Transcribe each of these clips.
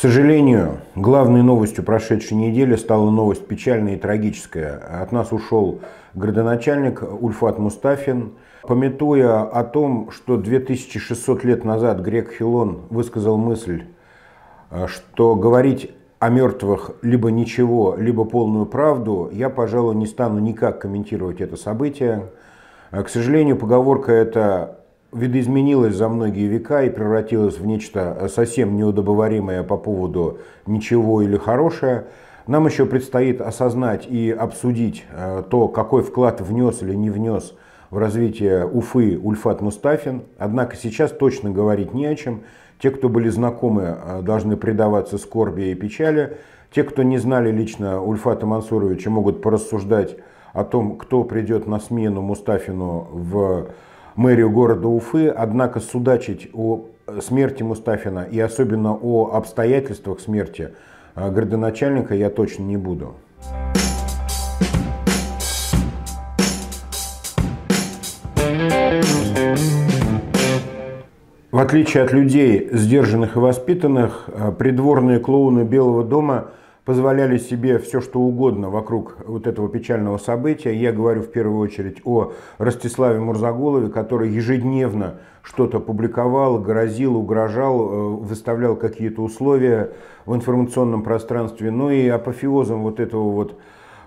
сожалению, главной новостью прошедшей недели стала новость печальная и трагическая. От нас ушел градоначальник Ульфат Мустафин. Пометуя о том, что 2600 лет назад грек Хилон высказал мысль, что говорить о мертвых либо ничего, либо полную правду, я, пожалуй, не стану никак комментировать это событие. К сожалению, поговорка эта видоизменилась за многие века и превратилась в нечто совсем неудобоваримое по поводу ничего или хорошее. Нам еще предстоит осознать и обсудить э, то, какой вклад внес или не внес в развитие Уфы Ульфат Мустафин. Однако сейчас точно говорить не о чем. Те, кто были знакомы, э, должны предаваться скорби и печали. Те, кто не знали лично Ульфата Мансуровича, могут порассуждать о том, кто придет на смену Мустафину в мэрию города Уфы, однако судачить о смерти Мустафина и особенно о обстоятельствах смерти э, градоначальника я точно не буду. В отличие от людей, сдержанных и воспитанных, э, придворные клоуны Белого дома – позволяли себе все, что угодно вокруг вот этого печального события. Я говорю в первую очередь о Ростиславе Мурзаголове, который ежедневно что-то публиковал, грозил, угрожал, э, выставлял какие-то условия в информационном пространстве. Но и апофеозом вот этого вот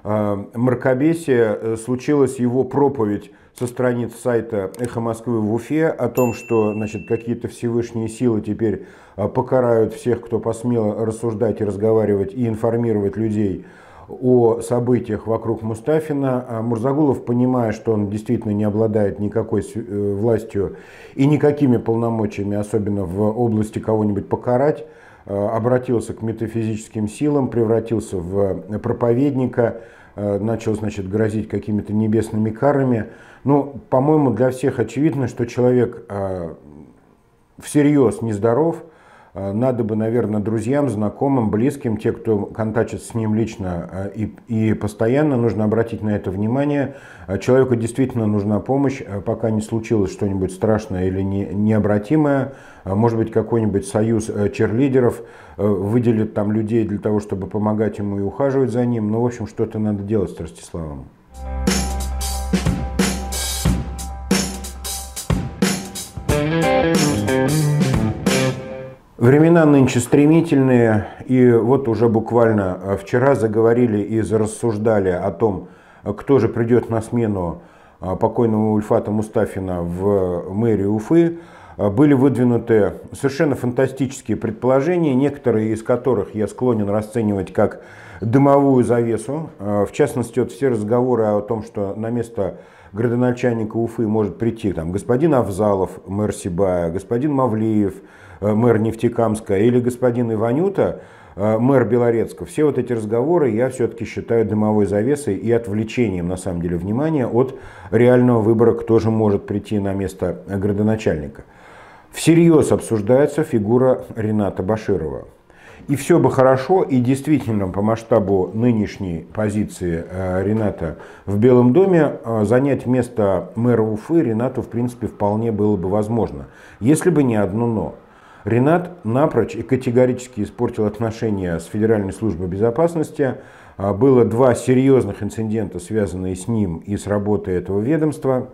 э, мракобесия э, случилась его проповедь со страниц сайта «Эхо Москвы» в Уфе о том, что значит, какие-то всевышние силы теперь а, покарают всех, кто посмел рассуждать и разговаривать и информировать людей о событиях вокруг Мустафина. А Мурзагулов, понимая, что он действительно не обладает никакой э, властью и никакими полномочиями, особенно в области кого-нибудь покарать, э, обратился к метафизическим силам, превратился в проповедника, э, начал, значит, грозить какими-то небесными карами. Ну, по-моему, для всех очевидно, что человек э, всерьез нездоров. Э, надо бы, наверное, друзьям, знакомым, близким, те, кто контачит с ним лично э, и, и постоянно, нужно обратить на это внимание. Э, человеку действительно нужна помощь, э, пока не случилось что-нибудь страшное или не, необратимое. Э, может быть, какой-нибудь союз э, черлидеров выделит там людей для того, чтобы помогать ему и ухаживать за ним. Ну, в общем, что-то надо делать с Ростиславом. Времена нынче стремительные, и вот уже буквально э, вчера заговорили и рассуждали о том, кто же придет на смену э, покойного Ульфата Мустафина в мэрию Уфы. Э, были выдвинуты совершенно фантастические предположения, некоторые из которых я склонен расценивать как дымовую завесу. В частности, вот все разговоры о том, что на место градоначальника Уфы может прийти там, господин Авзалов, мэр Сибая, господин Мавлиев, Э, мэр Нефтекамска, или господин Иванюта, э, мэр Белорецка, все вот эти разговоры я все-таки считаю дымовой завесой и отвлечением, на самом деле, внимания от реального выбора, кто же может прийти на место градоначальника. Всерьез обсуждается фигура Рената Баширова. И все бы хорошо, и действительно по масштабу нынешней позиции э, Рената в Белом доме занять место мэра Уфы Ренату, в принципе, вполне было бы возможно, если бы не одно «но». Ренат напрочь и категорически испортил отношения с Федеральной службой безопасности. А, было два серьезных инцидента, связанные с ним и с работой этого ведомства.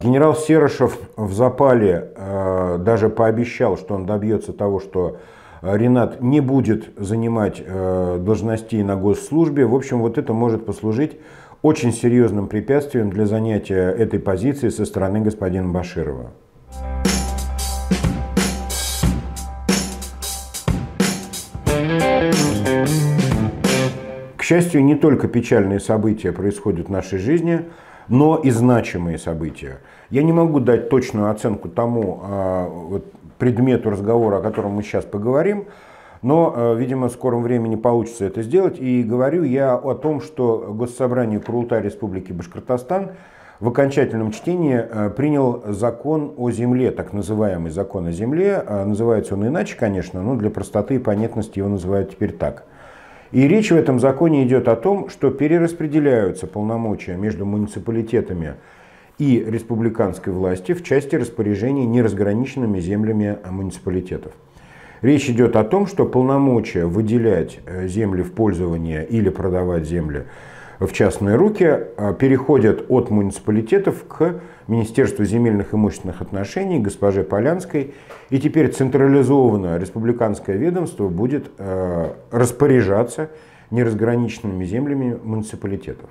Генерал Серышев в запале а, даже пообещал, что он добьется того, что Ренат не будет занимать а, должностей на госслужбе. В общем, вот это может послужить очень серьезным препятствием для занятия этой позиции со стороны господина Баширова. Счастью, не только печальные события происходят в нашей жизни, но и значимые события. Я не могу дать точную оценку тому а, предмету разговора, о котором мы сейчас поговорим, но, а, видимо, в скором времени получится это сделать. И говорю я о том, что Госсобрание Курултая Республики Башкортостан в окончательном чтении а, принял закон о земле, так называемый закон о земле. Называется он иначе, конечно, но для простоты и понятности его называют теперь так – и речь в этом законе идет о том, что перераспределяются полномочия между муниципалитетами и республиканской власти в части распоряжения неразграниченными землями муниципалитетов. Речь идет о том, что полномочия выделять э, земли в пользование или продавать земли в частные руки э, переходят от муниципалитетов к Министерству земельных и имущественных отношений, госпоже Полянской. И теперь централизованное республиканское ведомство будет э, распоряжаться неразграниченными землями муниципалитетов.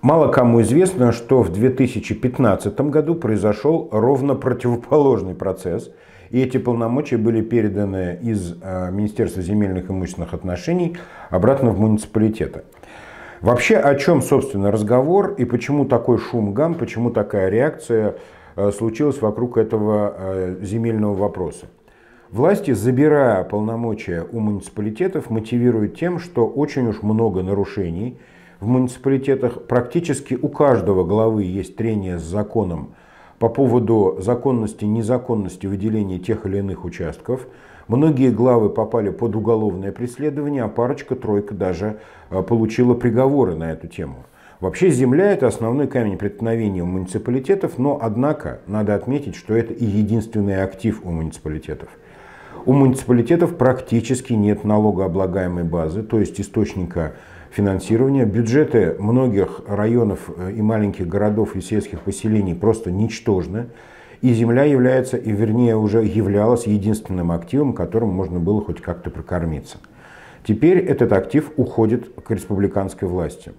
Мало кому известно, что в 2015 году произошел ровно противоположный процесс – и эти полномочия были переданы из э, Министерства земельных и имущественных отношений обратно в муниципалитеты. Вообще, о чем, собственно, разговор и почему такой шум гам, почему такая реакция э, случилась вокруг этого э, земельного вопроса? Власти, забирая полномочия у муниципалитетов, мотивируют тем, что очень уж много нарушений в муниципалитетах. Практически у каждого главы есть трение с законом по поводу законности, незаконности выделения тех или иных участков. Многие главы попали под уголовное преследование, а парочка-тройка даже а, получила приговоры на эту тему. Вообще земля – это основной камень преткновения у муниципалитетов, но, однако, надо отметить, что это и единственный актив у муниципалитетов. У муниципалитетов практически нет налогооблагаемой базы, то есть источника финансирования. Бюджеты многих районов э, и маленьких городов и сельских поселений просто ничтожны. И земля является, и вернее уже являлась единственным активом, которым можно было хоть как-то прокормиться. Теперь этот актив уходит к республиканской власти.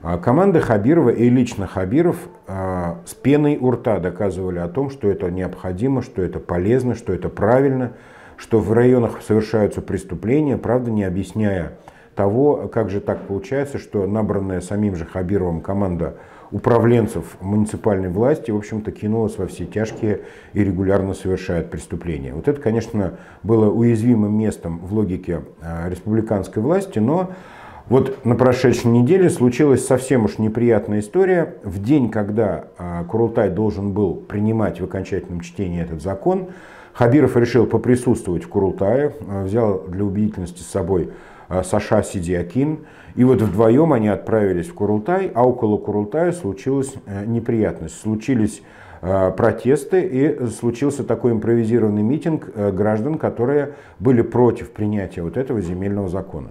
А команда Хабирова и лично Хабиров а, с пеной у рта доказывали о том, что это необходимо, что это полезно, что это правильно, что в районах совершаются преступления, правда не объясняя того, как же так получается, что набранная самим же Хабировым команда управленцев муниципальной власти, в общем-то, кинулась во все тяжкие и регулярно совершает преступления. Вот это, конечно, было уязвимым местом в логике а, республиканской власти, но вот на прошедшей неделе случилась совсем уж неприятная история. В день, когда а, Курултай должен был принимать в окончательном чтении этот закон, Хабиров решил поприсутствовать в Курултае, а, взял для убедительности с собой Саша Сидиакин. И вот вдвоем они отправились в Курултай, а около Курултая случилась э, неприятность. Случились э, протесты и случился такой импровизированный митинг граждан, которые были против принятия вот этого земельного закона.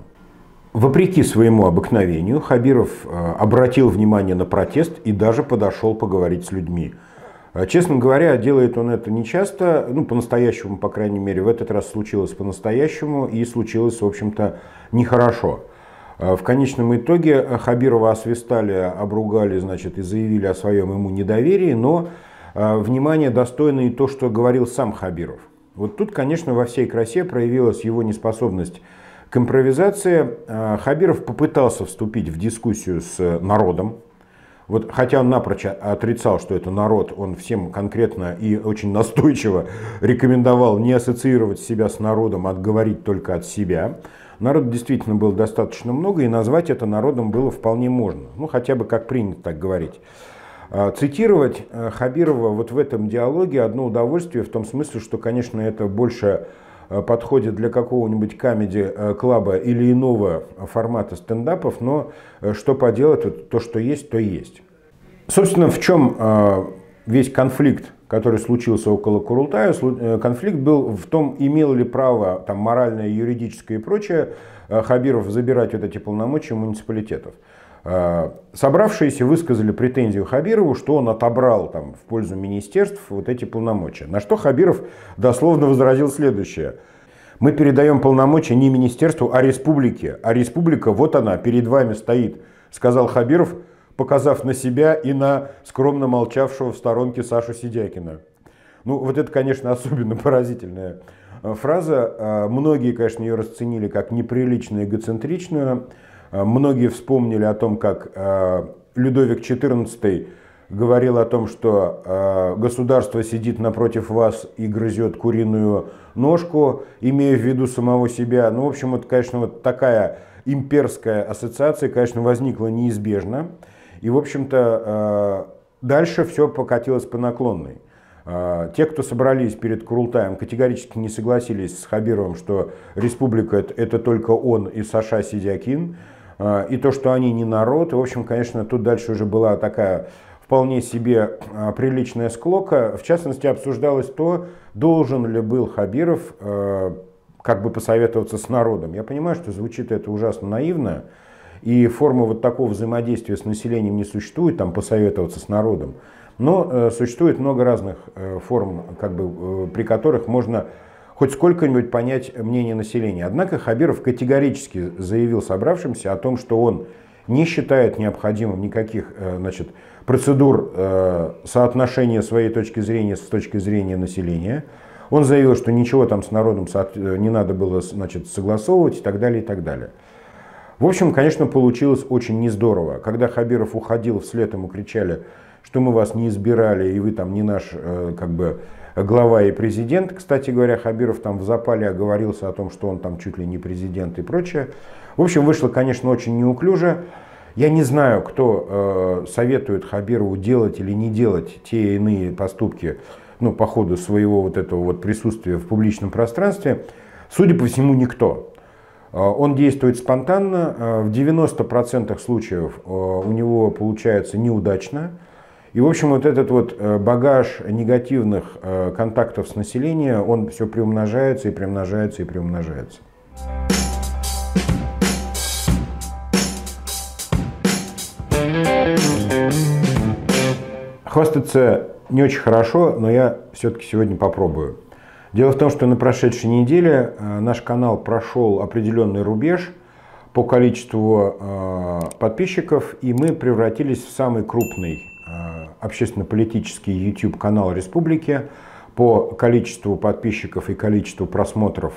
Вопреки своему обыкновению, Хабиров обратил внимание на протест и даже подошел поговорить с людьми. Честно говоря, делает он это нечасто, ну, по-настоящему, по крайней мере, в этот раз случилось по-настоящему и случилось, в общем-то, нехорошо. Э, в конечном итоге Хабирова освистали, обругали, значит, и заявили о своем ему недоверии, но э, внимание достойно и то, что говорил сам Хабиров. Вот тут, конечно, во всей красе проявилась его неспособность к импровизации. Э, Хабиров попытался вступить в дискуссию с народом, вот, хотя он напрочь отрицал, что это народ, он всем конкретно и очень настойчиво рекомендовал не ассоциировать себя с народом, а говорить только от себя. Народ действительно было достаточно много, и назвать это народом было вполне можно. Ну, хотя бы как принято так говорить. А, цитировать э, Хабирова вот в этом диалоге одно удовольствие в том смысле, что, конечно, это больше подходит для какого-нибудь камеди-клаба э, или иного формата стендапов, но что поделать, то, что есть, то есть. Собственно, в чем весь конфликт который случился около Курултая, э, конфликт был в том, имел ли право там, моральное, юридическое и прочее э, Хабиров забирать вот эти полномочия муниципалитетов. Э, собравшиеся высказали претензию Хабирову, что он отобрал там, в пользу министерств вот эти полномочия. На что Хабиров дословно возразил следующее. Мы передаем полномочия не министерству, а республике. А республика, вот она, перед вами стоит, сказал Хабиров, показав на себя и на скромно молчавшего в сторонке Сашу Сидякина. Ну, вот это, конечно, особенно поразительная э, фраза. Э, многие, конечно, ее расценили как неприлично эгоцентричную. Э, многие вспомнили о том, как Людовик XIV говорил о том, что государство сидит напротив вас и грызет куриную ножку, имея в виду самого себя. Ну, в общем, вот, конечно, вот такая имперская ассоциация, конечно, возникла неизбежно. И, в общем-то, э, дальше все покатилось по наклонной. Э, те, кто собрались перед Курултаем, категорически не согласились с Хабировым, что республика – это только он и Саша Сидякин, э, и то, что они не народ. В общем, конечно, тут дальше уже была такая вполне себе а, приличная склока. В частности, обсуждалось то, должен ли был Хабиров э, как бы посоветоваться с народом. Я понимаю, что звучит это ужасно наивно, и формы вот такого взаимодействия с населением не существует, там посоветоваться с народом. Но э, существует много разных э, форм, как бы, э, при которых можно хоть сколько-нибудь понять мнение населения. Однако Хабиров категорически заявил собравшимся о том, что он не считает необходимым никаких э, значит, процедур э, соотношения своей точки зрения с точки зрения населения. Он заявил, что ничего там с народом э, не надо было значит, согласовывать и так далее, и так далее. В общем, конечно, получилось очень нездорово. Когда Хабиров уходил, вслед ему кричали, что мы вас не избирали, и вы там не наш как бы, глава и президент. Кстати говоря, Хабиров там в запале оговорился о том, что он там чуть ли не президент и прочее. В общем, вышло, конечно, очень неуклюже. Я не знаю, кто э, советует Хабирову делать или не делать те иные поступки ну, по ходу своего вот этого вот присутствия в публичном пространстве. Судя по всему, никто. Э, он действует спонтанно, э, в 90% случаев э, у него получается неудачно. И, в общем, вот этот вот багаж негативных контактов с населением, он все приумножается и приумножается и приумножается. Хвастаться не очень хорошо, но я все-таки сегодня попробую. Дело в том, что на прошедшей неделе э, наш канал прошел определенный рубеж по количеству э, подписчиков, и мы превратились в самый крупный э, общественно-политический YouTube канал республики по количеству подписчиков и количеству просмотров.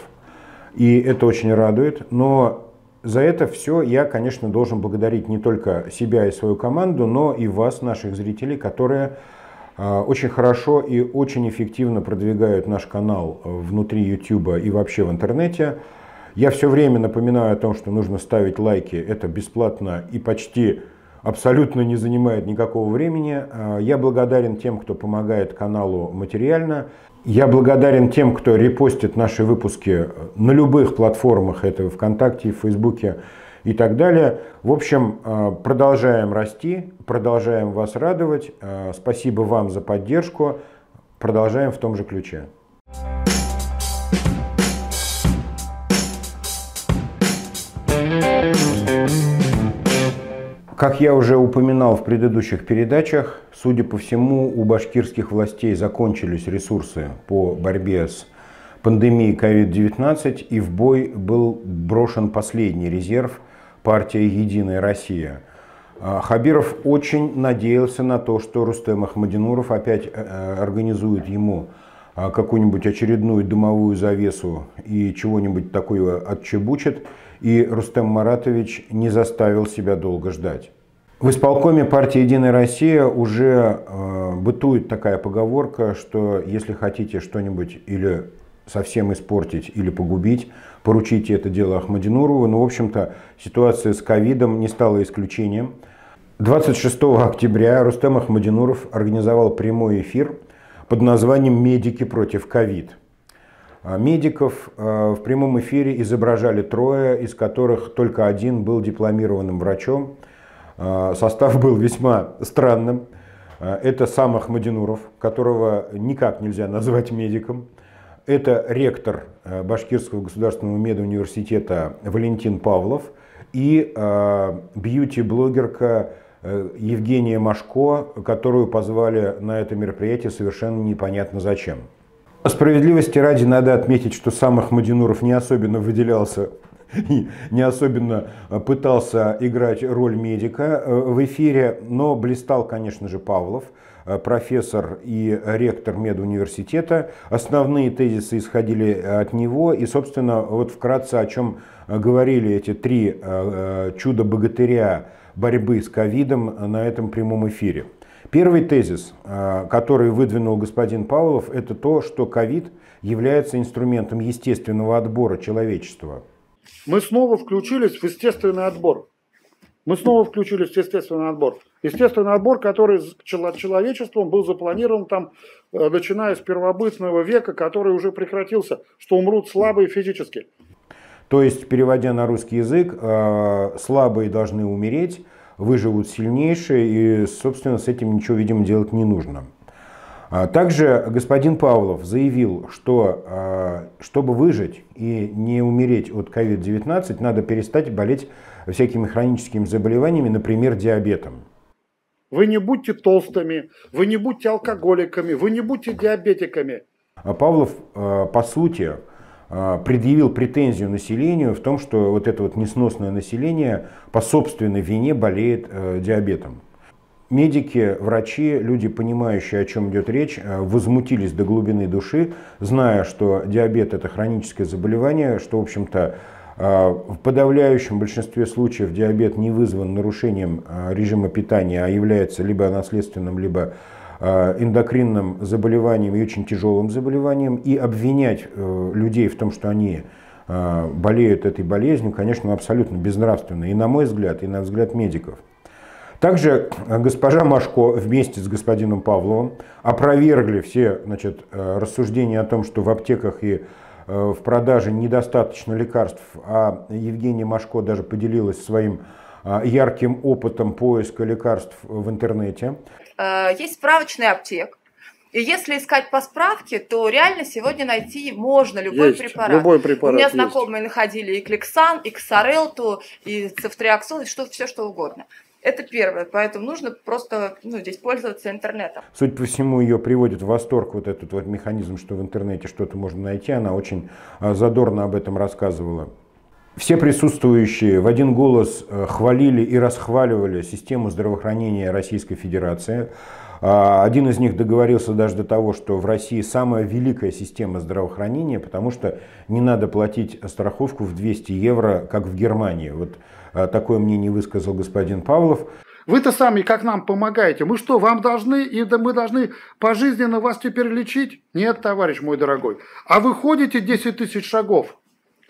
И это очень радует, но за это все я, конечно, должен благодарить не только себя и свою команду, но и вас, наших зрителей, которые а, очень хорошо и очень эффективно продвигают наш канал внутри YouTube и вообще в интернете. Я все время напоминаю о том, что нужно ставить лайки. Это бесплатно и почти абсолютно не занимает никакого времени. А, я благодарен тем, кто помогает каналу материально. Я благодарен тем, кто репостит наши выпуски на любых платформах, это ВКонтакте, в Фейсбуке и так далее. В общем, э, продолжаем расти, продолжаем вас радовать. Э, спасибо вам за поддержку. Продолжаем в том же ключе. Как я уже упоминал в предыдущих передачах, судя по всему, у башкирских властей закончились ресурсы по борьбе с пандемией COVID-19, и в бой был брошен последний резерв партии «Единая Россия». А, Хабиров очень надеялся на то, что Рустем Ахмадинуров опять э, э, организует ему а, какую-нибудь очередную дымовую завесу и чего-нибудь такое отчебучит – и Рустем Маратович не заставил себя долго ждать. В исполкоме партии «Единая Россия» уже э, бытует такая поговорка, что если хотите что-нибудь или совсем испортить, или погубить, поручите это дело Ахмадинурову. Но, в общем-то, ситуация с ковидом не стала исключением. 26 октября Рустем Ахмадинуров организовал прямой эфир под названием «Медики против ковид». А медиков а, в прямом эфире изображали трое, из которых только один был дипломированным врачом. А, состав был весьма странным. Это сам Ахмадинуров, которого никак нельзя назвать медиком. Это ректор Башкирского государственного медуниверситета Валентин Павлов и бьюти-блогерка Евгения Машко, которую позвали на это мероприятие совершенно непонятно зачем. Справедливости ради надо отметить, что сам Ахмадинуров не особенно выделялся не особенно пытался играть роль медика э, в эфире, но блистал, конечно же, Павлов, э, профессор и ректор медуниверситета. Основные тезисы исходили от него, и, собственно, вот вкратце о чем говорили эти три э, чудо-богатыря борьбы с ковидом на этом прямом эфире. Первый тезис, э, который выдвинул господин Павлов, это то, что ковид является инструментом естественного отбора человечества. Мы снова включились в естественный отбор. Мы снова включились в естественный отбор. Естественный отбор, который человечеством был запланирован там, э, начиная с первобытного века, который уже прекратился, что умрут слабые физически. То есть, переводя на русский язык, э, слабые должны умереть, выживут сильнейшие, и, собственно, с этим ничего, видимо, делать не нужно. А также господин Павлов заявил, что а, чтобы выжить и не умереть от COVID-19, надо перестать болеть всякими хроническими заболеваниями, например, диабетом. Вы не будьте толстыми, вы не будьте алкоголиками, вы не будьте диабетиками. А Павлов, по сути, предъявил претензию населению в том, что вот это вот несносное население по собственной вине болеет э, диабетом. Медики, врачи, люди, понимающие, о чем идет речь, э, возмутились до глубины души, зная, что диабет – это хроническое заболевание, что, в общем-то, э, в подавляющем большинстве случаев диабет не вызван нарушением режима питания, а является либо наследственным, либо эндокринным заболеванием и очень тяжелым заболеванием, и обвинять людей в том, что они болеют этой болезнью, конечно, абсолютно безнравственно, и на мой взгляд, и на взгляд медиков. Также э, госпожа Машко вместе с господином Павловым опровергли все значит, э, рассуждения о том, что в аптеках и э, в продаже недостаточно лекарств, а Евгения Машко даже поделилась своим ярким опытом поиска лекарств в интернете. Есть справочный аптек, и если искать по справке, то реально сегодня найти можно любой есть, препарат. Любой препарат. У меня есть. знакомые находили и Клексан, и Ксарелту, и Цефтриаксон, и что, все что угодно. Это первое, поэтому нужно просто ну, здесь пользоваться интернетом. Суть по всему, ее приводит в восторг вот этот вот механизм, что в интернете что-то можно найти. Она очень а, задорно об этом рассказывала. Все присутствующие в один голос э, хвалили и расхваливали систему здравоохранения Российской Федерации. А, один из них договорился даже до того, что в России самая великая система здравоохранения, потому что не надо платить страховку в 200 евро, как в Германии. Вот а, такое мнение высказал господин Павлов. Вы-то сами как нам помогаете? Мы что, вам должны, и да мы должны пожизненно вас теперь лечить? Нет, товарищ мой дорогой. А вы ходите 10 тысяч шагов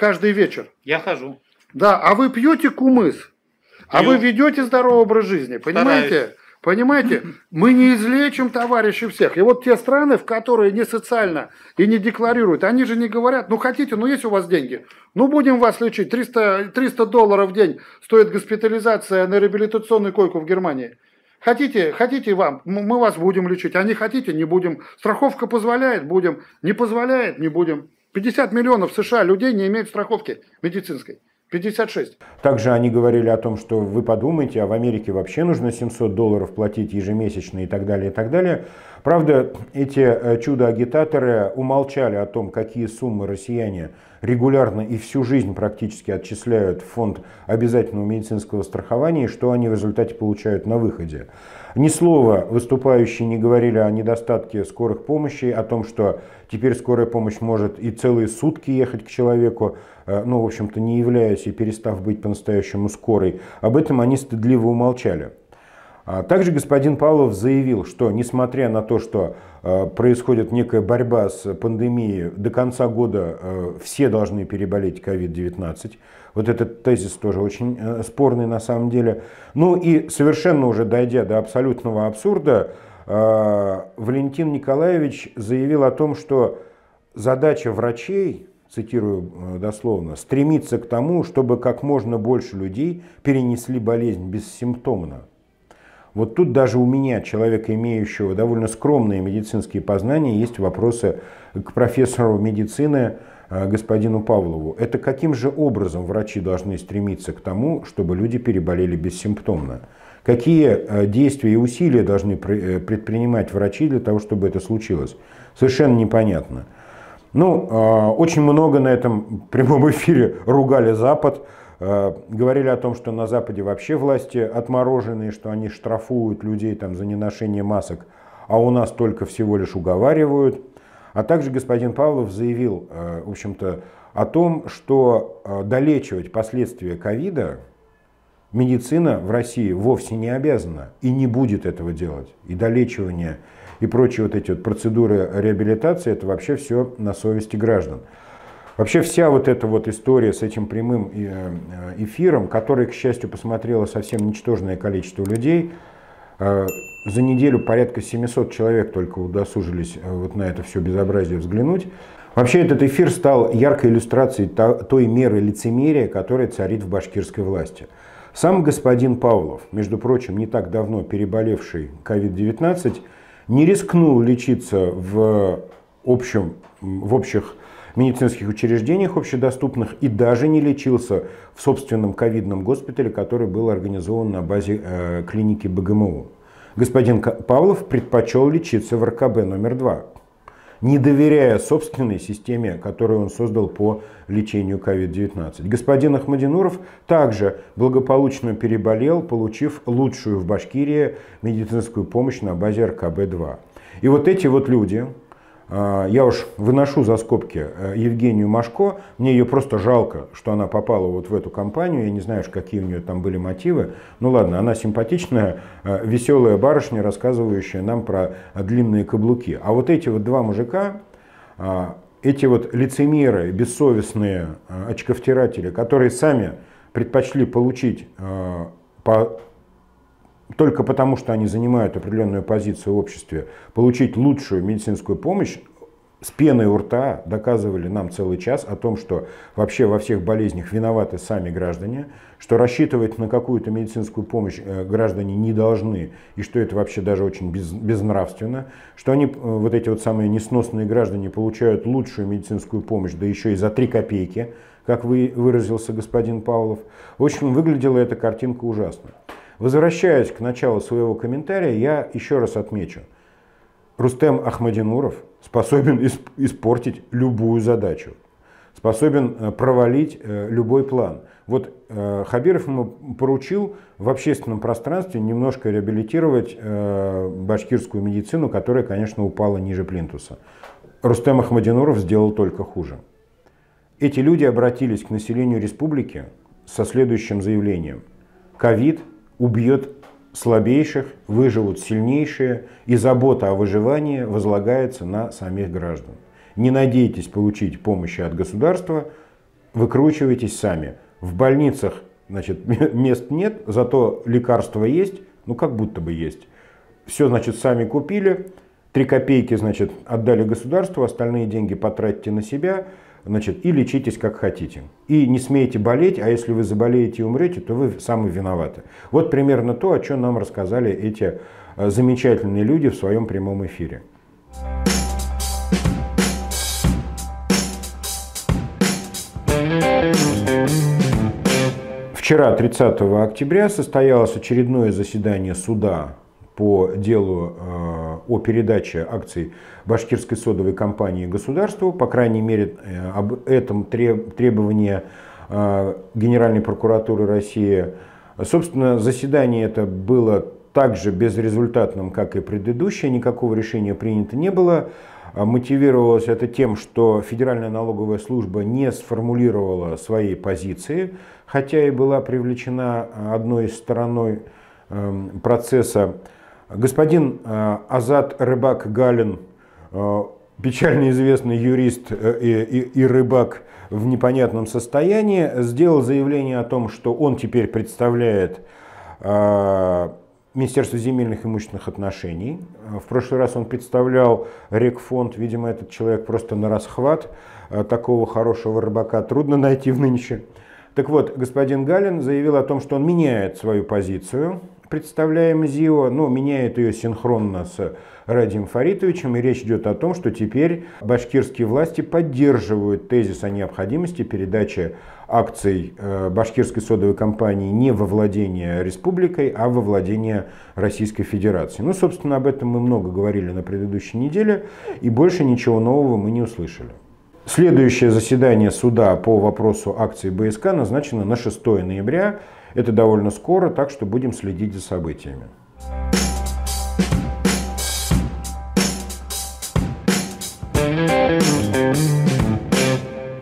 каждый вечер? Я хожу. Да, а вы пьете кумыс? А вы ведете здоровый образ жизни, понимаете? Стараюсь. Понимаете, мы не излечим товарищей всех. И вот те страны, в которые не социально и не декларируют, они же не говорят, ну хотите, ну есть у вас деньги, ну будем вас лечить, 300, 300 долларов в день стоит госпитализация на реабилитационную койку в Германии. Хотите, хотите вам, мы вас будем лечить, а не хотите, не будем. Страховка позволяет, будем, не позволяет, не будем. 50 миллионов США людей не имеют страховки медицинской. 56. Также они говорили о том, что вы подумайте, а в Америке вообще нужно 700 долларов платить ежемесячно и так далее, и так далее. Правда, эти э, чудо-агитаторы умолчали о том, какие суммы россияне регулярно и всю жизнь практически отчисляют в фонд обязательного медицинского страхования, и что они в результате получают на выходе. Ни слова выступающие не говорили о недостатке скорых помощи, о том, что теперь скорая помощь может и целые сутки ехать к человеку, э, ну, в общем-то, не являясь и перестав быть по-настоящему скорой. Об этом они стыдливо умолчали. А также господин Павлов заявил, что несмотря на то, что э, происходит некая борьба с пандемией, до конца года э, все должны переболеть COVID-19. Вот этот тезис тоже очень э, спорный на самом деле. Ну и совершенно уже дойдя до абсолютного абсурда, Валентин Николаевич заявил о том, что задача врачей, цитирую дословно, стремиться к тому, чтобы как можно больше людей перенесли болезнь бессимптомно. Вот тут даже у меня, человека, имеющего довольно скромные медицинские познания, есть вопросы к профессору медицины э, господину Павлову. Это каким же образом врачи должны стремиться к тому, чтобы люди переболели бессимптомно? Какие э, действия и усилия должны э, предпринимать врачи для того, чтобы это случилось? Совершенно непонятно. Ну, очень много на этом прямом эфире ругали Запад, Э, говорили о том, что на Западе вообще власти отмороженные, что они штрафуют людей там, за неношение масок, а у нас только всего лишь уговаривают. А также господин Павлов заявил, э, в общем-то, о том, что э, долечивать последствия ковида медицина в России вовсе не обязана и не будет этого делать. И долечивание и прочие вот эти вот процедуры реабилитации, это вообще все на совести граждан. Вообще вся вот эта вот история с этим прямым э, эфиром, который, к счастью, посмотрело совсем ничтожное количество людей, за неделю порядка 700 человек только удосужились э, вот на это все безобразие взглянуть. Вообще этот эфир стал яркой иллюстрацией той меры лицемерия, которая царит в башкирской власти. Сам господин Павлов, между прочим, не так давно переболевший COVID-19, не рискнул лечиться в, общем, в общих медицинских учреждениях общедоступных и даже не лечился в собственном ковидном госпитале, который был организован на базе э, клиники БГМУ. Господин Павлов предпочел лечиться в РКБ номер два, не доверяя собственной системе, которую он создал по лечению COVID-19. Господин Ахмадинуров также благополучно переболел, получив лучшую в Башкирии медицинскую помощь на базе РКБ-2. И вот эти вот люди, я уж выношу за скобки э, Евгению Машко, мне ее просто жалко, что она попала вот в эту компанию, я не знаю, какие у нее там были мотивы. Ну ладно, она симпатичная, э, веселая барышня, рассказывающая нам про длинные каблуки. А вот эти вот два мужика, а, эти вот лицемеры, бессовестные э, очковтиратели, которые сами предпочли получить по только потому, что они занимают определенную позицию в обществе, получить лучшую медицинскую помощь, с пеной у рта доказывали нам целый час о том, что вообще во всех болезнях виноваты сами граждане, что рассчитывать на какую-то медицинскую помощь э, граждане не должны, и что это вообще даже очень без, безнравственно, что они, э, вот эти вот самые несносные граждане, получают лучшую медицинскую помощь, да еще и за 3 копейки, как вы, выразился господин Павлов. В общем, выглядела эта картинка ужасно. Возвращаясь к началу своего комментария, я еще раз отмечу. Рустем Ахмадинуров способен испортить любую задачу, способен э, провалить э, любой план. Вот э, Хабиров ему поручил в общественном пространстве немножко реабилитировать башкирскую медицину, которая, конечно, упала ниже плинтуса. Рустем Ахмадинуров сделал только хуже. Эти люди обратились к населению республики со следующим заявлением. Ковид убьет слабейших, выживут сильнейшие, и забота о выживании возлагается на самих граждан. Не надейтесь получить помощи от государства, выкручивайтесь сами. В больницах значит, мест нет, зато лекарства есть, ну как будто бы есть. Все, значит, сами купили, три копейки, значит, отдали государству, остальные деньги потратите на себя – значит, и лечитесь как хотите. И не смейте болеть, а если вы заболеете и умрете, то вы сами виноваты. Вот примерно то, о чем нам рассказали эти э, замечательные люди в своем прямом эфире. Вчера, 30 октября, состоялось очередное заседание суда по делу э, о передаче акций башкирской содовой компании государству. По крайней мере, э, об этом требование э, Генеральной прокуратуры России. Собственно, заседание это было также безрезультатным, как и предыдущее. Никакого решения принято не было. Мотивировалось это тем, что Федеральная налоговая служба не сформулировала своей позиции, хотя и была привлечена одной стороной эм, процесса Господин э, Азат Рыбак Галин, э, печально известный юрист э, и рыбак в непонятном состоянии, сделал заявление о том, что он теперь представляет Министерство земельных и имущественных отношений. В прошлый раз он представлял Рекфонд. Видимо, этот человек просто на расхват. Такого хорошего рыбака трудно найти в нынче. Так вот, господин Галин заявил о том, что он меняет свою позицию представляем ЗИО, но меняет ее синхронно с Радием Фаритовичем, и речь идет о том, что теперь башкирские власти поддерживают тезис о необходимости передачи акций э, башкирской содовой компании не во владение республикой, а во владение Российской Федерации. Ну, собственно, об этом мы много говорили на предыдущей неделе, и больше ничего нового мы не услышали. Следующее заседание суда по вопросу акций БСК назначено на 6 ноября. Это довольно скоро, так что будем следить за событиями.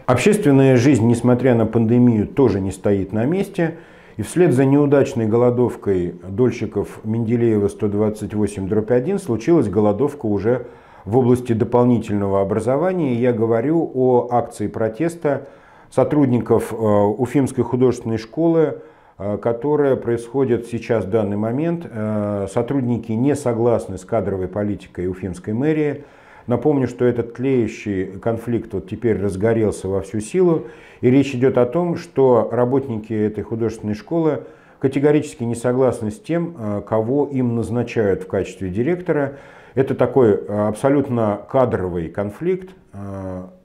Общественная жизнь, несмотря на пандемию, тоже не стоит на месте. И вслед за неудачной голодовкой дольщиков Менделеева 128-1 случилась голодовка уже в области дополнительного образования. Я говорю о акции протеста сотрудников э, Уфимской художественной школы которая происходит сейчас в данный момент. Э, сотрудники не согласны с кадровой политикой Уфимской мэрии. Напомню, что этот тлеющий конфликт вот теперь разгорелся во всю силу. И речь идет о том, что работники этой художественной школы категорически не согласны с тем, э, кого им назначают в качестве директора. Это такой э, абсолютно кадровый конфликт.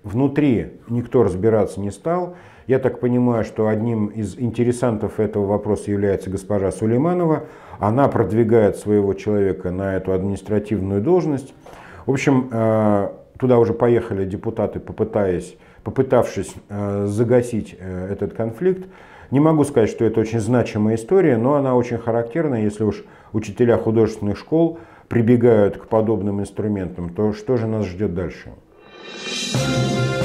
Внутри никто разбираться не стал. Я так понимаю, что одним из интересантов этого вопроса является госпожа Сулейманова. Она продвигает своего человека на эту административную должность. В общем, туда уже поехали депутаты, попытаясь, попытавшись загасить этот конфликт. Не могу сказать, что это очень значимая история, но она очень характерна, если уж учителя художественных школ прибегают к подобным инструментам, то что же нас ждет дальше? Thank you